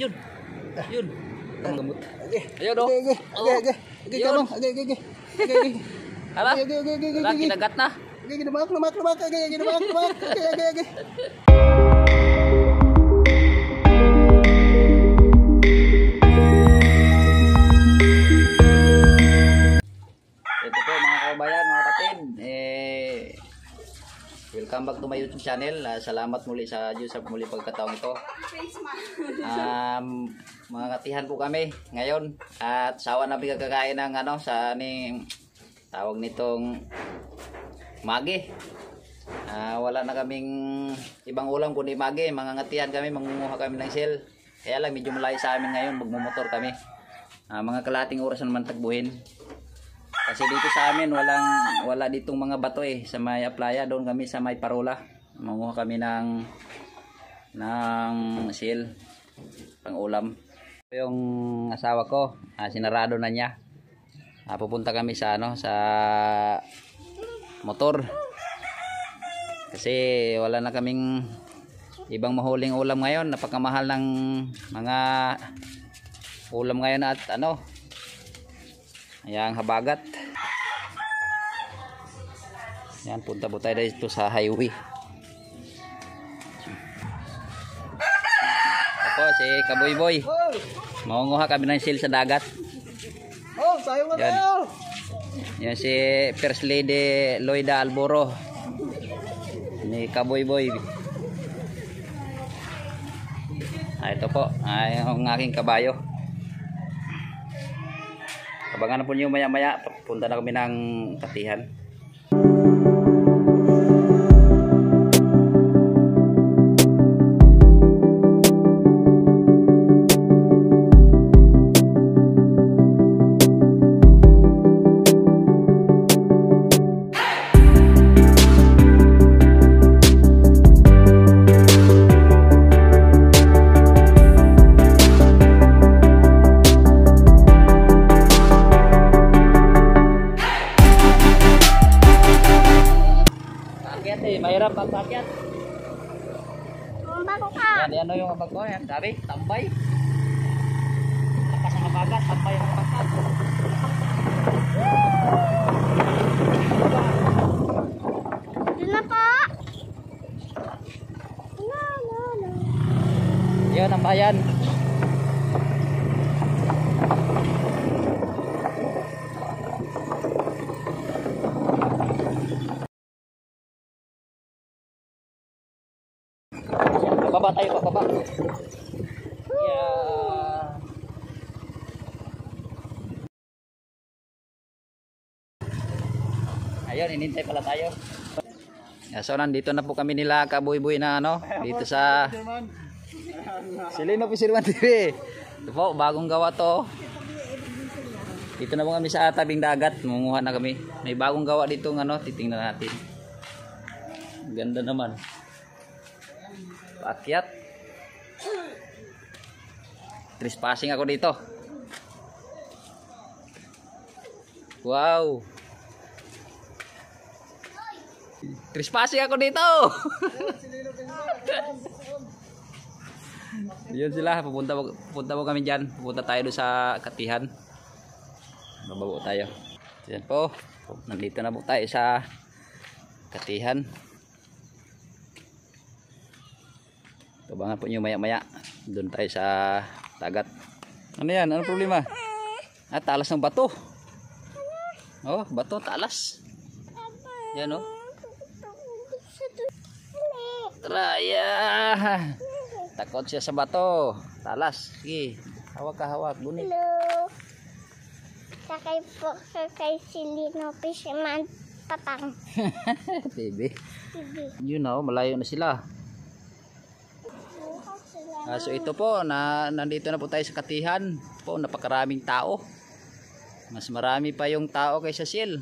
Yun. Yun. Ang gamot. Okay. Ayun, oh. Okay, okay. Okay, okay. Okay, Yun. kamang. Okay, okay, okay. Okay, okay. Hala? Okay, okay, okay, okay, Wala, okay. kinagat na. Okay, lumak, lumak, lumak. Okay, okay, lumak, welcome back to my YouTube channel. Ah, salamat muli sa Diyos sa muli pagkataong ito. Um, mga katihan po kami ngayon. At sawa na kakain ng ano, sa aning tawag nitong magi. Ah, wala na kaming ibang ulam kundi magi. Mga ngatihan kami, mangunguha kami ng sel. Kaya lang medyo malayo sa amin ngayon, magmumotor kami. Ah, mga kalating oras na naman tagbuhin. Kasi dito sa amin walang wala ditong mga bato eh sa may playa doon kami sa may parola. Manguha kami ng ng seal pang ulam. Yung asawa ko, ah, sinarado na niya. Ah, pupunta kami sa ano sa motor. Kasi wala na kaming ibang mahuling ulam ngayon. Napakamahal ng mga ulam ngayon at ano Ayan, habagat. Yan, punta po tayo dito sa highway. Ako, si Kaboy Boy. Oh, Maunguha kami ng seal sa dagat. oh, sayo mo Yan. tayo. Yan si First Lady Loida Alboro. Ni Kaboy Boy. Ah, ito po, ay ang aking kabayo. Abangan na po niyo maya-maya. Punta na kami ng katihan. Paakyat eh, mahirap ang paakyat. Bago ka. Yan, yan o yung abag ko. Yan, sabi, tambay. Lakas ang abagat, tambay ang abagat. Doon na po. Yan ang bayan. Pababa tayo, pababa. Yeah. Ayun, inintay pala tayo. So nandito na po kami nila kabuy-buy na ano, dito sa Silino Pisirwan TV. Ito po, bagong gawa to. Dito na po kami sa tabing dagat. Munguha na kami. May bagong gawa dito ng ano, titingnan natin. Ganda naman. Paakyat. Trespassing ako dito. Wow. Trespassing ako dito. Yun sila, pupunta po, pupunta po kami diyan. Pupunta tayo doon sa Katihan. Bababo tayo. Yan po. Nandito na po tayo sa Katihan. Abangan po nyo maya maya. Doon tayo sa dagat. Ano yan? Ano problema? Ah, talas ng bato. Oh, bato, talas. Yan oh. Tara, yeah. Takot siya sa bato. Talas. Sige. Hawak ka, hawak. Gunit. Hello. Sakay po sa kay Silino Fisherman Papang. Baby. Na, oh, malayo na sila. Ah, so ito po, na, nandito na po tayo sa Katihan. Po, napakaraming tao. Mas marami pa yung tao kaysa Sil.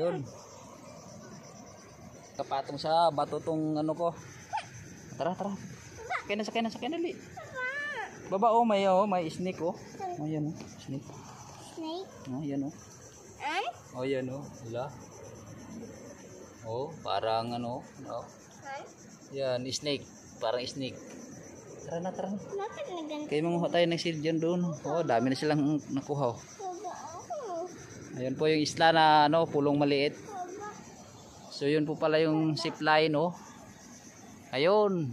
Yun. Kapatong sa bato tong ano ko. Tara, tara. Sakay na, sakay na, sakay na, li. Baba, oh, may, oh, may snake, oh. Oh, yan, oh. Snake. Snake. Oh, yan, oh. Ay? Oh, yan, oh. Wala. Oh, parang ano, no? Ay? Yan, snake. Parang snake. Tara na, tara na. Kaya manguha tayo ng seal dyan doon. Oh, dami na silang nakuha. oh. Ako. Ayan po yung isla na ano, pulong maliit. So yun po pala yung zip line oh. Ayun.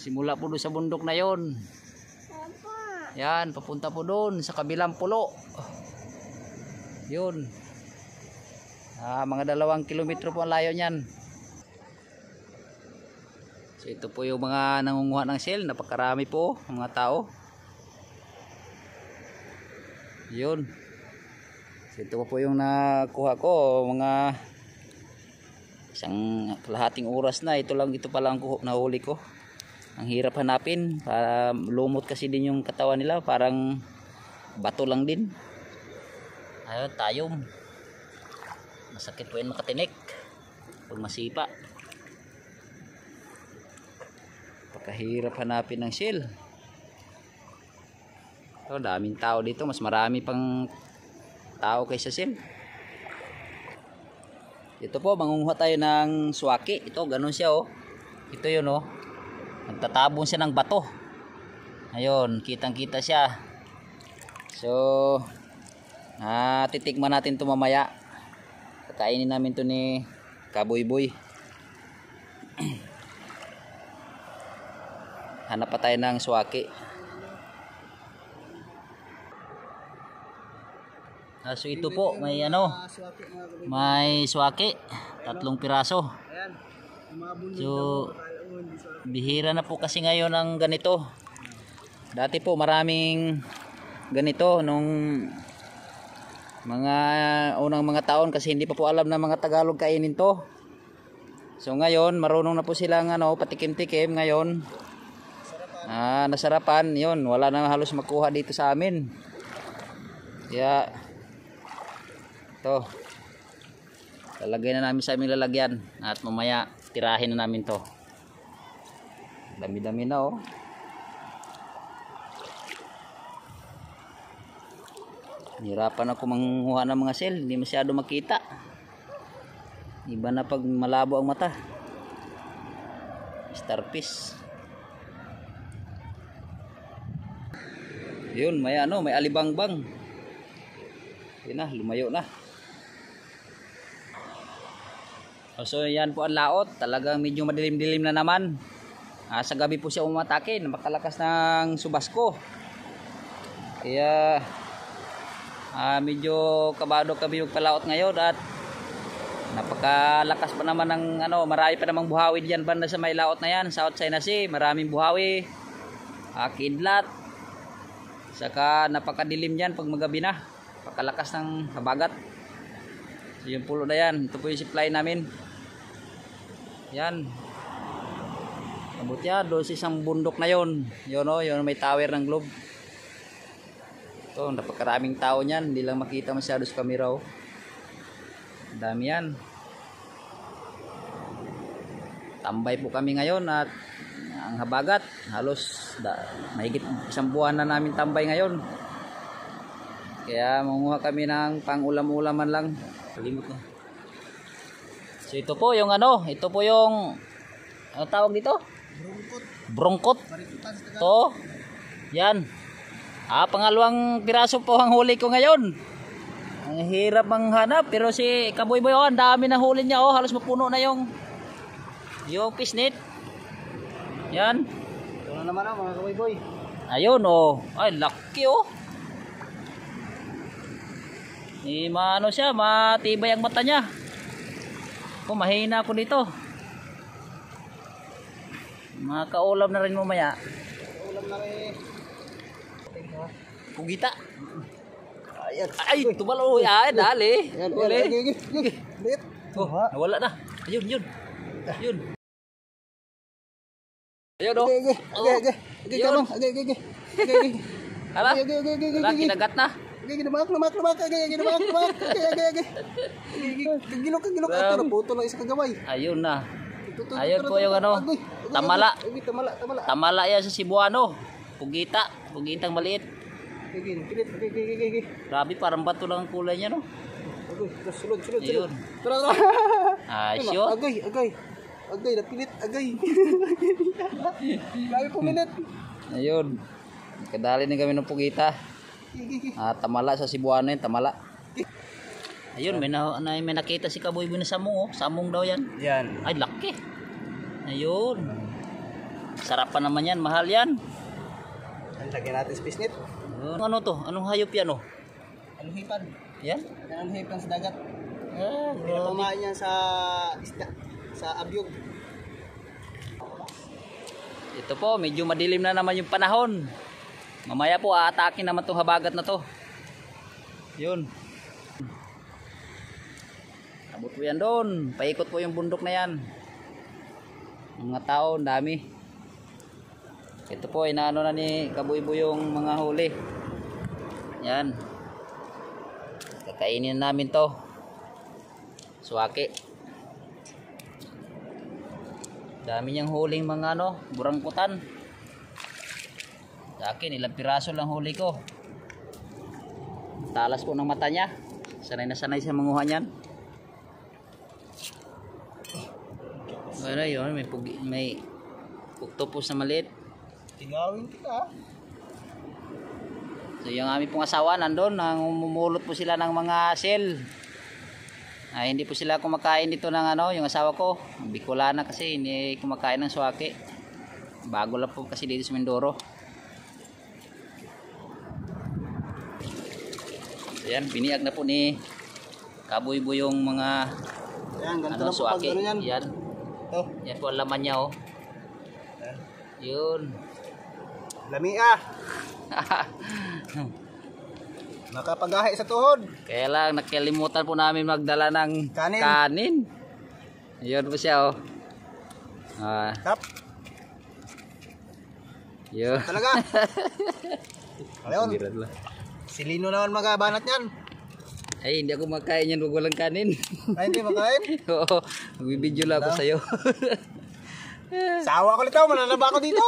Simula po doon sa bundok na yon. Yan, papunta po doon sa kabilang pulo. Yun. Ah, mga dalawang kilometro po ang layo niyan. So ito po yung mga nangunguha ng shell. Napakarami po mga tao. Yun. Ito po yung nakuha ko. Mga isang kalahating oras na. Ito lang ito pala ang kuha- nahuli ko. Ang hirap hanapin. Para lumot kasi din yung katawan nila. Parang bato lang din. Ayun, tayom. Masakit po yun makatinik. Pag masipa. Pagkahirap hanapin ng shell. Oh, daming tao dito. Mas marami pang tao kaysa shell. Ito po, mangunguha tayo ng swaki. Ito, ganun siya oh. Ito yun oh. Nagtatabon siya ng bato. Ayun, kitang kita siya. So, ah, titikman natin ito mamaya. Kakainin namin to ni Kaboy-boy. Hanap pa tayo ng swaki. Ah, so ito po, may ano, may swaki. Tatlong piraso. So, bihira na po kasi ngayon ang ganito. Dati po maraming ganito nung mga unang mga taon kasi hindi pa po alam ng mga Tagalog kainin to. So ngayon, marunong na po silang ano, patikim-tikim ngayon. Ah, nasarapan, 'yon. Wala na halos makuha dito sa amin. Kaya to. Lalagay na namin sa aming lalagyan at mamaya tirahin na namin to. Dami-dami na oh. Hirapan ako manguha ng mga sel, hindi masyado makita. Iba na pag malabo ang mata. Starfish. Yun, may ano, may alibangbang. Yun na, lumayo na. So yan po ang laot, talagang medyo madilim-dilim na naman. Ah, sa gabi po siya umatake, napakalakas ng subasko. Kaya ah, medyo kabado kami yung palaot ngayon at napakalakas pa naman ng ano, marami pa namang buhawi diyan banda sa may laot na yan, South China Sea, maraming buhawi. Ah, kidlat. Saka napakadilim yan pag magabi na. Napakalakas ng habagat. So yung pulo na yan, ito po yung supply namin. Yan. Doon sa isang bundok na yon. Yun o, yun may tower ng globe. Ito, napakaraming tao niyan. Hindi lang makita masyado sa camera oh. Ang dami yan. Tambay po kami ngayon at ang habagat halos da, mahigit isang buwan na namin tambay ngayon. Kaya manguha kami ng pang-ulam-ulaman lang. Kalimut na. So ito po yung ano, ito po yung ano tawag dito? Brongkot. Taga. To. Yan. Ah, pangalawang piraso po ang huli ko ngayon. Ang hirap manghanap pero si Kaboy Boy oh, ang dami na huli niya oh, halos mapuno na yung yung pisnit. Yan. Ito na naman ang mga kabay boy. Ayun oh. Ay, laki oh. Eh, maano siya, matibay ang mata niya. Oh, mahina ako dito. Makaulam na rin mamaya. Ulam na rin. Kugita. Ayan. Ay, tumalo. Ay, dali. Ayan. Lit. Oh, nawala na. Ayun, yun. Yun. Ayun, oh. Gigi, gigi, gigi. Gigi, Yun. kamang. Gigi, gigi. Gigi. Hala, Gigi, gigi, gigi, wala, gigi. kinagat na. Gigi, lumak, lumak, lumak. Gigi, gigi, lumak, lumak. Gigi, gigi, gigi. Gigi, gigilok, gigilok. Ito, Grabe. naputo lang isa kagaway. Ayun na. Ayun po yung ano, tamala. tamala, tamala. Tamala yan sa Cebuano. Pugita. Pugitang maliit. Grabe, parang bato lang ang kulay niya, no? Agoy, sulod, sulod, sulod. Tara, tara. Yun. Agoy, agoy. Agay, napilit. Agay. Grabe pumilit. Ayun. Kadali na kami ng pugita. Ah, tamala sa Cebuano yun, tamala. Ayun, may, na, na, may nakita si Kaboy na samong, oh. Samong daw yan. Yan. Ay, laki. Ayun. Sarap pa naman yan, mahal yan. Ang lagyan natin sa pisnit. Ayun. Ano to? Anong hayop yan, oh? Anong hipan? Yan? Anong hipan sa dagat? Ah, Kumain yan sa isda. Sa abyog. Ito po, medyo madilim na naman yung panahon. Mamaya po, aatakin naman tong habagat na to. Yun. Abot po yan doon. Paikot po yung bundok na yan. Mga tao, dami. Ito po, inaano na ni Kabuybo yung mga huli. Yan. Kakainin namin to. Suwaki. Dami niyang huling mga ano, burangkutan. Sa akin, ilang piraso lang huli ko. Talas po ng mata niya. Sanay na sanay sa manguha niyan. Ano yun, may, pugi, may octopus na maliit. Tingawin kita. So yung aming pong asawa nandun, namumulot po sila ng mga shell. Ah, hindi po sila kumakain dito ng ano, yung asawa ko. Bicolana kasi hindi kumakain ng suwaki. Bago lang po kasi dito sa Mindoro. So yan, biniag na po ni Kabuybo yung mga Yan, ganito ano, lang po pag suwaki. ano yan. Yan. Ito. Yan po ang laman niya oh. Yun. Lamia. Nakapagahe sa tuhod. Kaya lang nakalimutan po namin magdala ng Kanin. kanin. Yun po siya oh. Ah, Tap. yun. Talaga. Ayun. Lang. Si Lino naman magabanat yan. Ay, hindi ako makain yan wag walang kanin. Ay, hindi makain. Oo, magbibideo lang ako sa'yo. Sawa ko nito. Mananaba ako dito.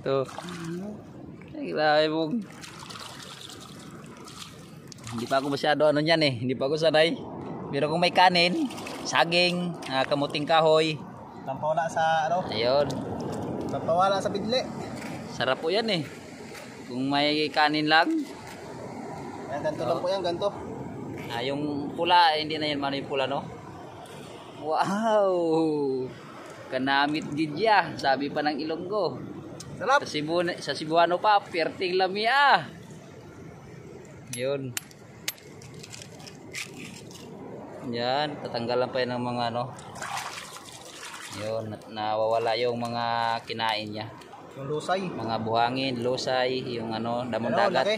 Ito. Ay, grabe mo. Hindi pa ako masyado ano yan eh. Hindi pa ako sanay. Pero kung may kanin, saging, ah, kamuting kahoy. Tampawala sa ano. Ayun. Tampawala sa bidli. Sarap po yan eh. Kung may kanin lang, Yan, ganito lang po yan. Ganito. Ah, yung pula, hindi na yan yung pula, no? Wow! Kanamit gidya, sabi pa ng Ilonggo. Sarap. Sa, Cebu, sa Cebuano pa, perting lamia. Yun. Yan, tatanggalan pa yan ng mga ano. Yun, na- nawawala yung mga kinain niya. Yung lusay. Mga buhangin, lusay, yung ano, damon Ano, dagat. laki.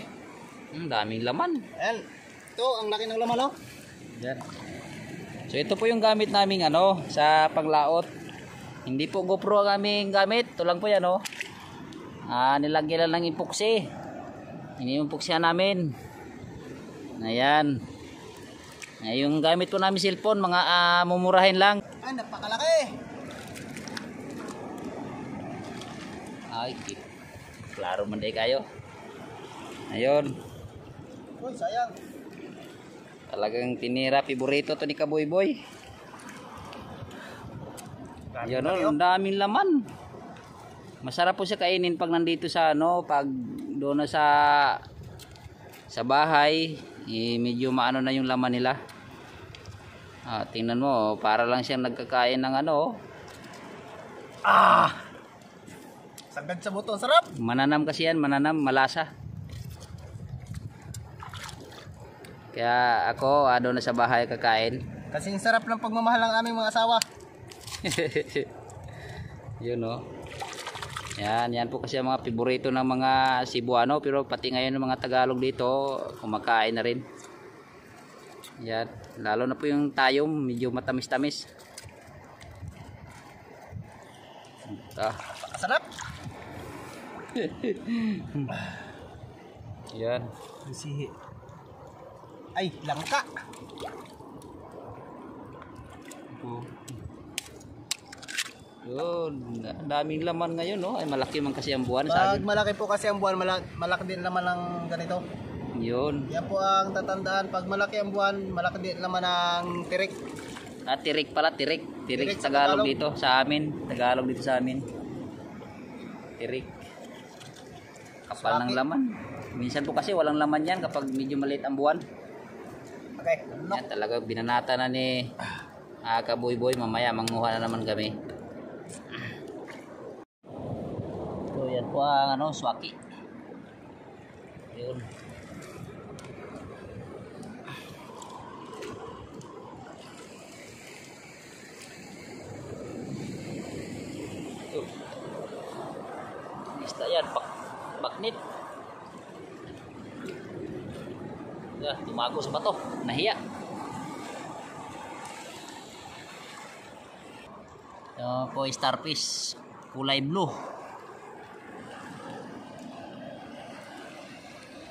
Hmm, daming laman. Ayan. Ito, ang laki ng laman, oh. Yan. So ito po yung gamit naming ano sa paglaot. Hindi po GoPro ang aming gamit. Ito lang po yan oh. Ah, nilagyan lang ng epoxy. Ini yung epoxy namin. Ayan. Ay, yung gamit po namin cellphone, mga ah, mumurahin lang. Ay, napakalaki. Ay, kip. Klaro man day kayo. Ayun. Uy, sayang. Talagang tinira, piborito to ni Kaboy Boy. Yan oh, ang daming laman. Masarap po siya kainin pag nandito sa ano, pag doon na sa sa bahay, eh, medyo maano na yung laman nila. Ah, tingnan mo, para lang siyang nagkakain ng ano, Ah! Sagad sa buto. Sarap. mananam kasi yan, mananam, malasa. Kaya ako, ah, doon na sa bahay kakain. Kasing sarap ng pagmamahal ng aming mga asawa. Yun oh. Yan, yan po kasi ang mga piborito ng mga Cebuano pero pati ngayon ng mga Tagalog dito kumakain na rin. Yan, lalo na po yung tayom, medyo matamis-tamis. Ito. Sarap. Yan. Ang sihi. Ay, langka. Yun, ang daming laman ngayon no. Ay malaki man kasi ang buwan sa Pag malaki po kasi ang buwan, malaki, malaki din naman ng ganito. Yun. Yan po ang tatandaan. Pag malaki ang buwan, malaki din naman ang tirik. Ah, tirik pala, tirik. Tirik, Tirik sa Tagalog, Tagalog. dito sa amin. Tagalog dito sa amin. Tirik. Kapal ng laman. Minsan po kasi walang laman yan kapag medyo maliit ang buwan. Okay, lunok. Yan talaga binanata na ni ah, Kaboy-boy. Mamaya manguha na naman kami. So yan po ang ano, swaki. Yun. Isda yan, bak baknit. Yeah, tumago sa bato. Nahiya. Ito po starfish. Kulay blue.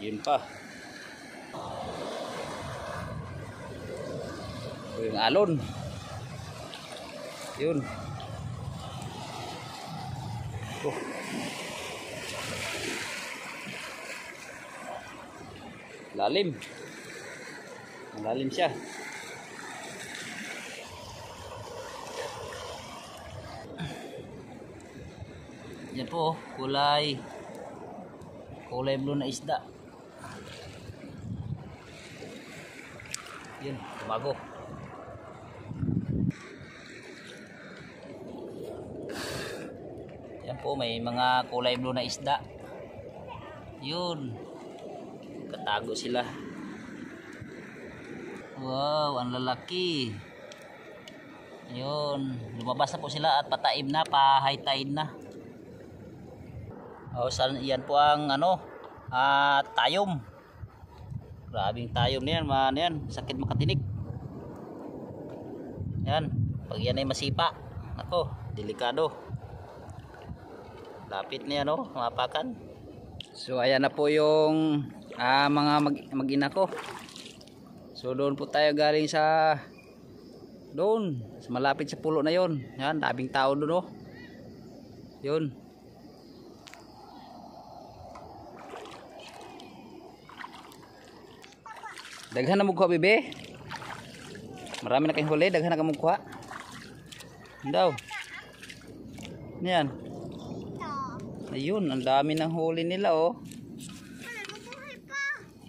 Yun pa. Ito yung alon. Yun. Oh. Lalim. Malalim siya. Yan po, oh, kulay kulay blue na isda. Yun, tumago. Yan po, may mga kulay blue na isda. Yun. Katago sila. Wow, ang lalaki. Yun, lumabas na po sila at pataim na, pa high tide na. Oh, saan yan po ang ano, ah, tayom. Grabing tayom niyan, man yan, sakit makatinik. Yan, pag yan ay masipa, ako, delikado. Lapit niya no, mapakan. So ayan na po yung ah, mga mag mag-ina ko. So doon po tayo galing sa doon, malapit sa pulo na yon. Yan, daming tao doon oh. Yun. Daghan na mugkuha bebe. Marami na kayong huli, daghan na ka mugkuha. Daw. Yan. Ayun, ang dami ng huli nila oh.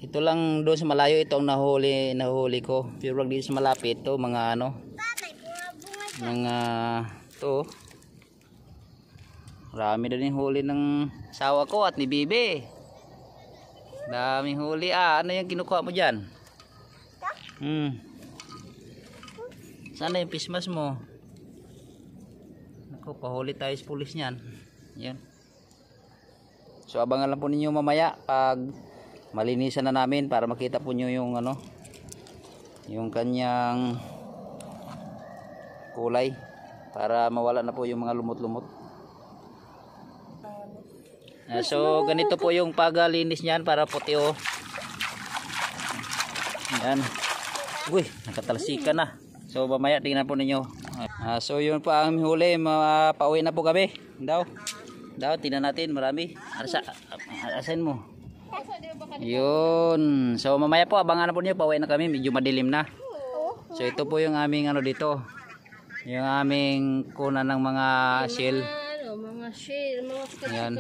Ito lang doon sa malayo ito ang nahuli, nahuli ko. Pero wag dito sa malapit to mga ano, mga to. Marami din yung huli ng sawa ko at ni Bibi. Daming huli. Ah, ano yung kinukuha mo diyan? Hmm. Sana yung pismas mo? Ako, pahuli tayo sa pulis niyan. Yan. So abangan lang po ninyo mamaya pag malinisan na namin para makita po nyo yung ano yung kanyang kulay para mawala na po yung mga lumot-lumot. Ah, so ganito po yung paglinis niyan para puti oh. Yan. Uy, nakatalsika na. So mamaya tingnan po ninyo. Ah, so yun pa ang huli, mapauwi na po kami. Daw. Daw, tingnan natin, marami. Asa, asan mo? Yun. So mamaya po abangan na po niyo, pauwi na kami, medyo madilim na. So ito po yung aming ano dito. Yung aming kuna ng mga shell. Mga shell, mga Yan.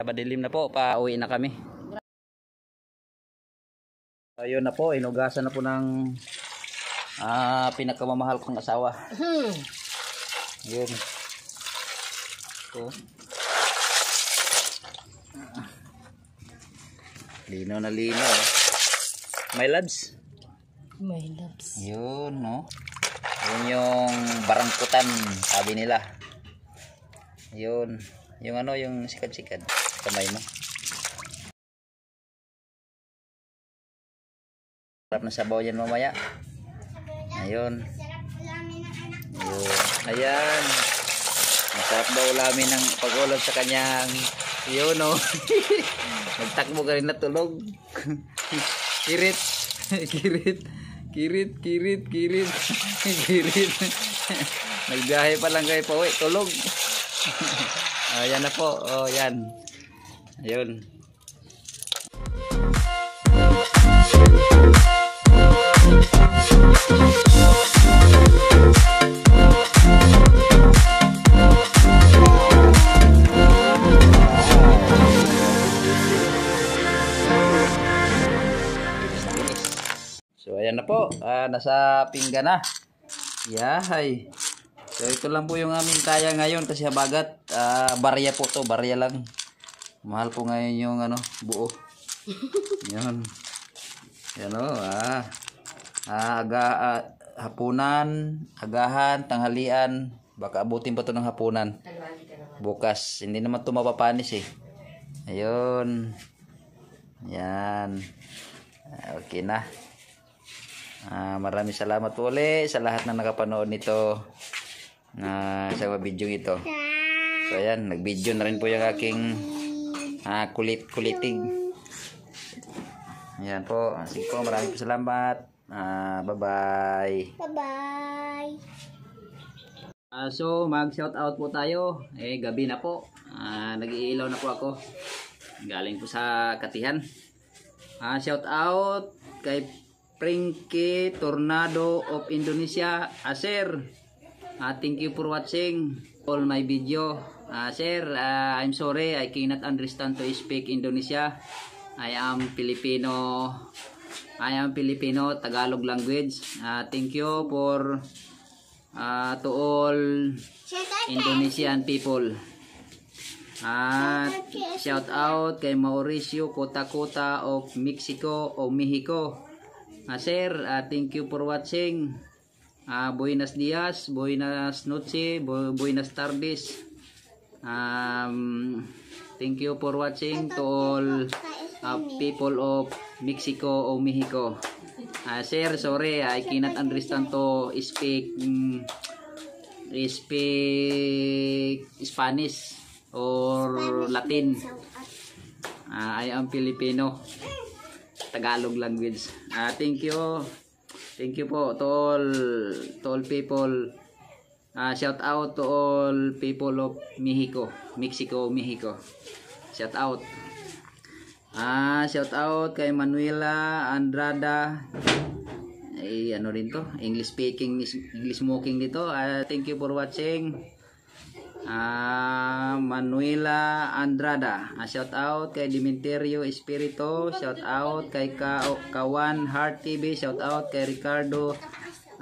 Madilim na po, pauwi na kami. Ayun na po, inugasan na po ng ah, pinakamamahal kong asawa. Hmm. Yun. Ito. Lino na lino. oh. My loves. My loves. Yun, no? Yun yung barangkutan, sabi nila. Yun. Yung ano, yung sikad-sikad. Kamay mo. Sarap na sabaw yan mamaya. Ayun. Ayun. Ayan. Masarap daw ulamin ng pag-ulam sa kanyang yun no. Nagtakbo ka rin na tulog. kirit. kirit. Kirit, kirit, kirit. kirit. Nagbiyahe pa lang kayo pa uwi. Tulog. Ayan na po. Oh, yan. Ayun. So nasa pinggan na. Yahay. So ito lang po yung aming kaya ngayon kasi habagat ah, barya po to, barya lang. Mahal po ngayon yung ano, buo. Yan. Yan o, ah. Ah, aga, ah, hapunan, agahan, tanghalian. Baka abutin pa to ng hapunan. Bukas. Hindi naman to mapapanis eh. Ayun. Yan. Ah, Okay na. Ah, maraming salamat po uli sa lahat na nakapanood nito na sa video ito. So ayan, nag-video na rin po yung aking ah, kulit kulitig. Ayan po. Sige po, maraming po salamat. Ah, bye-bye. Bye-bye. Ah, so, mag-shout out po tayo. Eh, gabi na po. Ah, nag-iilaw na po ako. Galing po sa Katihan. Ah, shout out kay Prinky Tornado of Indonesia. Ah, sir. Ah, thank you for watching all my video. Ah, sir, ah, I'm sorry I cannot understand to speak Indonesia. I am Filipino. I am Filipino Tagalog language. Ah, thank you for ah, to all Indonesian people. At shout out kay Mauricio Kota-Kota of Mexico o Mexico. Ah, sir, ah, thank you for watching. Ah, buenos dias, buenas noche, bu- buenas tardes. Um, thank you for watching to all ah, people of Mexico o Mexico. Ah, sir, sorry, I cannot understand to speak mm, speak Spanish or Latin. Ah, I am Filipino. Tagalog language. Ah, thank you. Thank you po to all, to all people. Ah, shout out to all people of Mexico, Mexico, Mexico. Shout out. Ah, shout out kay Manuela Andrada. Ay, ano rin to? English speaking, English smoking dito. Ah, thank you for watching. Ah, Manuela Andrada. Ah, shout out kay Dimenterio Espirito. Shout out kay Ka Kawan Heart TV. Shout out kay Ricardo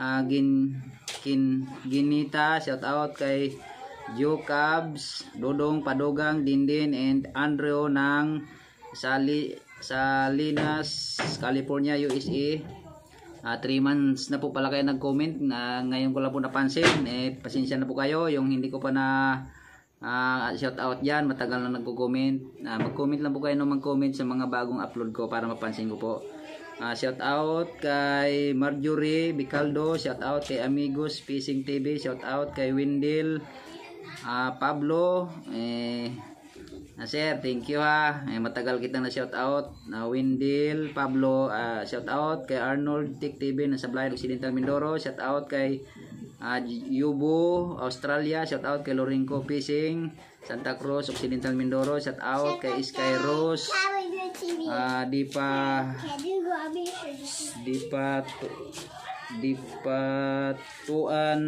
ah, Gin Kin Ginita. Shout out kay Joe Cabs, Dodong Padogang, Dindin, and Andrew ng Sali Salinas, California, USA. Ah, 3 months na po pala kayo nag-comment na ngayon ko lang po napansin. Eh, pasensya na po kayo yung hindi ko pa na ah, shout out diyan, matagal na nagko-comment. Ah, mag-comment lang po kayo no mag-comment sa mga bagong upload ko para mapansin ko po. Ah, shout out kay Marjorie Bicaldo, shout out kay Amigos Fishing TV, shout out kay Windel, ah, Pablo, eh Ah, sir, thank you ha. Eh, matagal kita na shout out. Na Windil, Pablo, ah, shout out kay Arnold Tick TV na sa Blind Occidental Mindoro. Shout out kay ah, Yubo, Australia. Shout out kay Lorenco Fishing, Santa Cruz, Occidental Mindoro. Shout out kay Sky Rose. Ah, Dipa, Dipa, Tu- Dipa Tuan,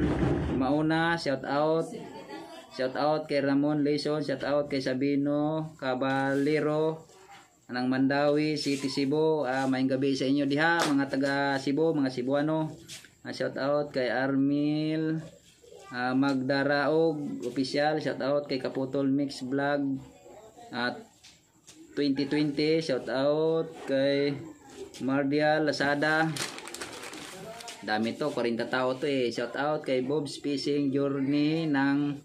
Mauna. Shout out. Shout out kay Ramon Leison, shout out kay Sabino Caballero ng Mandawi, City Cebu. Ah, maayong gabi sa inyo diha, mga taga Cebu, mga Cebuano. Ah, shout out kay Armil ah, Magdaraog official, shout out kay Kaputol Mix Vlog. At 2020, shout out kay Mardia Lazada. Dami to, 40 tao to eh. Shout out kay Bob's Fishing Journey ng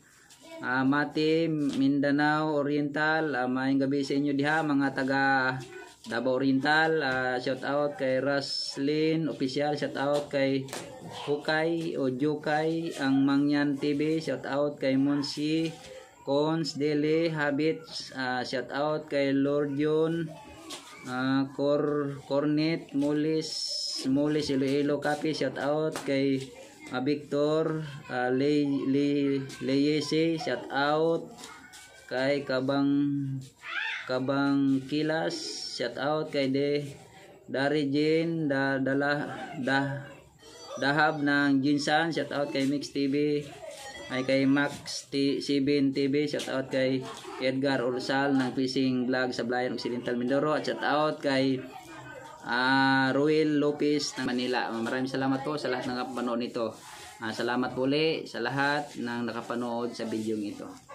Ah, Mati, Mindanao Oriental, uh, maayong gabi sa inyo diha mga taga Davao Oriental. Ah, shout out kay Raslin Official, shout out kay Hukay o Jukay ang Mangyan TV, shout out kay Monsi Cons Dele Habits, Ah, shout out kay Lord John ah, Cor Cornet Mulis Mulis Iloilo Capi, shout out kay Ah, Victor uh, Le, Le, shout out. Kay Kabang Kabang Kilas shout out. Kay De Dari Jane da dala da Dahab ng Jinsan, shout out kay Mix TV. Ay kay Max T 7 TV, shout out kay Edgar Ursal ng Fishing Vlog sa Blayan Occidental Mindoro. At shout out kay ah Ruel Lopez ng Manila. Maraming salamat po sa lahat ng nakapanood nito. Ah, salamat po ulit sa lahat ng nakapanood sa video ito.